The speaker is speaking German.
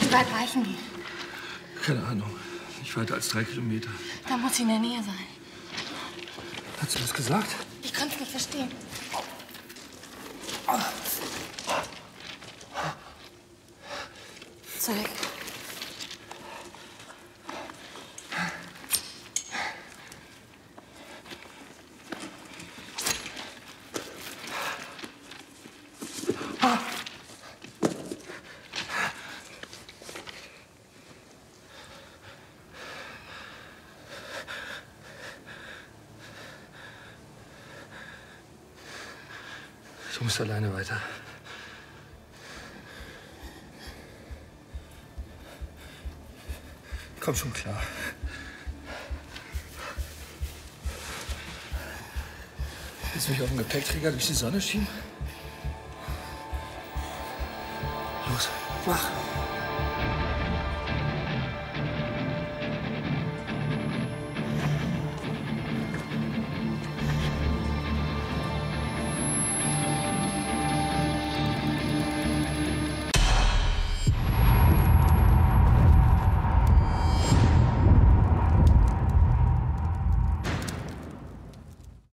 Wie weit reichen die? Keine Ahnung. Nicht weiter als drei Kilometer. Da muss sie in der Nähe sein. Hat sie was gesagt? Ich konnte es nicht verstehen. Zeig. Ich muss alleine weiter. Komm schon klar. Willst du mich auf dem Gepäckträger durch die Sonne schieben? Wow.